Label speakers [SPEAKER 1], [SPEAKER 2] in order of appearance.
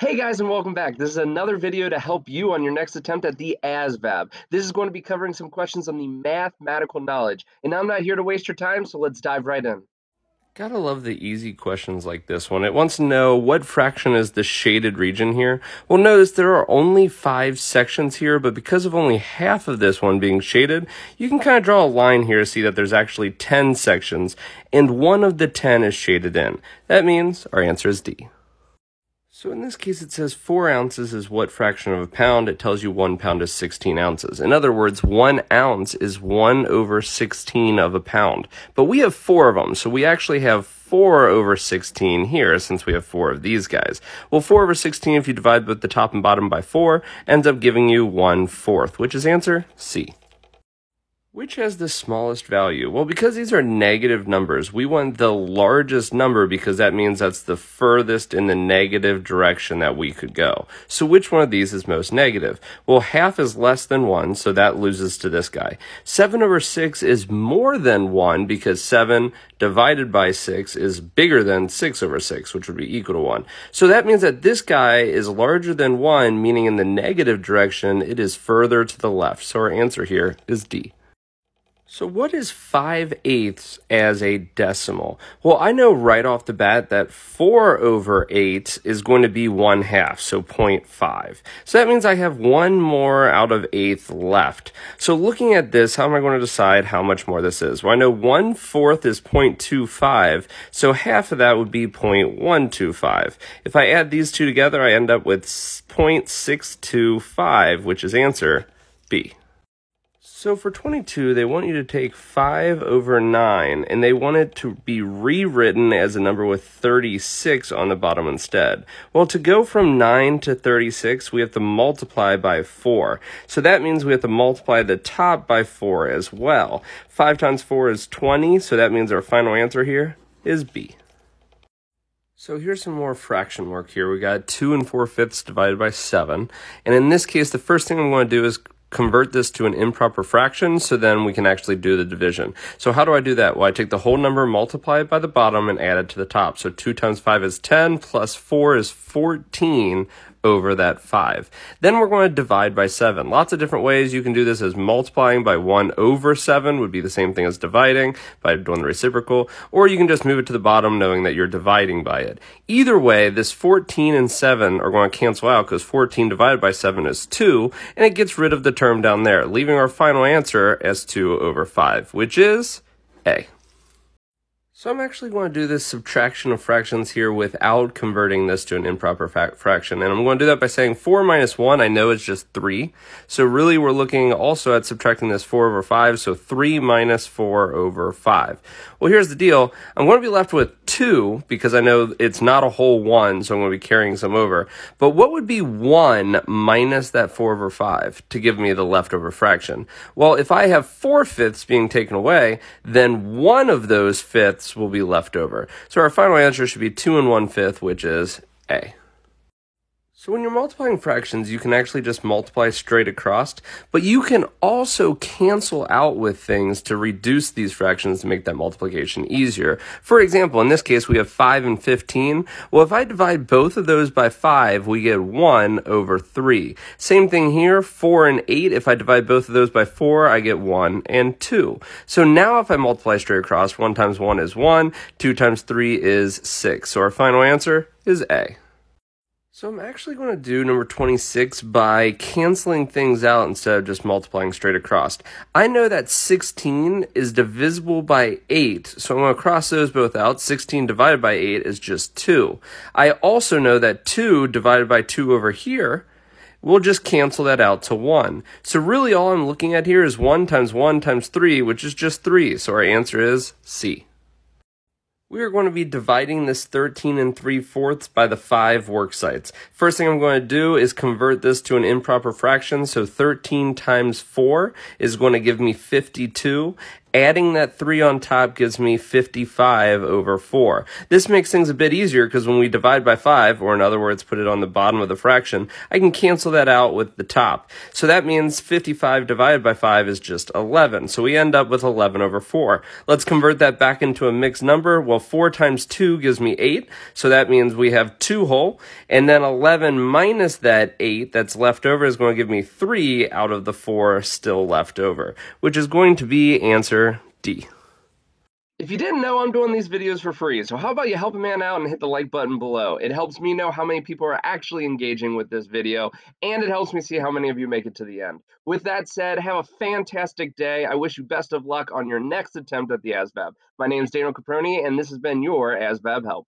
[SPEAKER 1] Hey guys and welcome back. This is another video to help you on your next attempt at the ASVAB. This is going to be covering some questions on the mathematical knowledge. And I'm not here to waste your time, so let's dive right in.
[SPEAKER 2] Gotta love the easy questions like this one. It wants to know what fraction is the shaded region here. Well, notice there are only five sections here, but because of only half of this one being shaded, you can kind of draw a line here to see that there's actually 10 sections, and one of the 10 is shaded in. That means our answer is D. So in this case, it says 4 ounces is what fraction of a pound? It tells you 1 pound is 16 ounces. In other words, 1 ounce is 1 over 16 of a pound. But we have 4 of them, so we actually have 4 over 16 here, since we have 4 of these guys. Well, 4 over 16, if you divide both the top and bottom by 4, ends up giving you 1 fourth, which is answer C. Which has the smallest value? Well, because these are negative numbers, we want the largest number because that means that's the furthest in the negative direction that we could go. So which one of these is most negative? Well, half is less than 1, so that loses to this guy. 7 over 6 is more than 1 because 7 divided by 6 is bigger than 6 over 6, which would be equal to 1. So that means that this guy is larger than 1, meaning in the negative direction, it is further to the left. So our answer here is D. So what is 5 eighths as a decimal? Well, I know right off the bat that 4 over 8 is going to be 1 half, so 0.5. So that means I have one more out of eighth left. So looking at this, how am I going to decide how much more this is? Well, I know 1 fourth is 0.25, so half of that would be 0.125. If I add these two together, I end up with 0.625, which is answer B. So for 22, they want you to take 5 over 9, and they want it to be rewritten as a number with 36 on the bottom instead. Well, to go from 9 to 36, we have to multiply by 4. So that means we have to multiply the top by 4 as well. 5 times 4 is 20, so that means our final answer here is B. So here's some more fraction work here. We got 2 and 4 fifths divided by 7. And in this case, the first thing I'm going to do is convert this to an improper fraction so then we can actually do the division. So how do I do that? Well, I take the whole number, multiply it by the bottom, and add it to the top. So 2 times 5 is 10, plus 4 is 14 over that 5. Then we're going to divide by 7. Lots of different ways you can do this as multiplying by 1 over 7 would be the same thing as dividing by doing the reciprocal, or you can just move it to the bottom knowing that you're dividing by it. Either way, this 14 and 7 are going to cancel out because 14 divided by 7 is 2, and it gets rid of the term down there, leaving our final answer as 2 over 5, which is A. So I'm actually going to do this subtraction of fractions here without converting this to an improper fraction. And I'm going to do that by saying 4 minus 1, I know it's just 3. So really we're looking also at subtracting this 4 over 5, so 3 minus 4 over 5. Well, here's the deal. I'm going to be left with 2 because I know it's not a whole 1, so I'm going to be carrying some over. But what would be 1 minus that 4 over 5 to give me the leftover fraction? Well, if I have 4 fifths being taken away, then one of those fifths will be left over. So our final answer should be 2 and 1 fifth, which is A. So when you're multiplying fractions, you can actually just multiply straight across, but you can also cancel out with things to reduce these fractions to make that multiplication easier. For example, in this case, we have 5 and 15. Well, if I divide both of those by 5, we get 1 over 3. Same thing here, 4 and 8. If I divide both of those by 4, I get 1 and 2. So now if I multiply straight across, 1 times 1 is 1, 2 times 3 is 6. So our final answer is A. So I'm actually going to do number 26 by canceling things out instead of just multiplying straight across. I know that 16 is divisible by 8, so I'm going to cross those both out. 16 divided by 8 is just 2. I also know that 2 divided by 2 over here we'll just cancel that out to 1. So really all I'm looking at here is 1 times 1 times 3, which is just 3. So our answer is C. We are going to be dividing this 13 and 3 fourths by the five work sites. First thing I'm going to do is convert this to an improper fraction. So 13 times 4 is going to give me 52. Adding that 3 on top gives me 55 over 4. This makes things a bit easier because when we divide by 5, or in other words, put it on the bottom of the fraction, I can cancel that out with the top. So that means 55 divided by 5 is just 11. So we end up with 11 over 4. Let's convert that back into a mixed number. Well, 4 times 2 gives me 8. So that means we have 2 whole. And then 11 minus that 8 that's left over is going to give me 3 out of the 4 still left over, which is going to be answer D.
[SPEAKER 1] If you didn't know, I'm doing these videos for free, so how about you help a man out and hit the like button below? It helps me know how many people are actually engaging with this video, and it helps me see how many of you make it to the end. With that said, have a fantastic day. I wish you best of luck on your next attempt at the ASVAB. My name is Daniel Caproni, and this has been your ASVAB Help.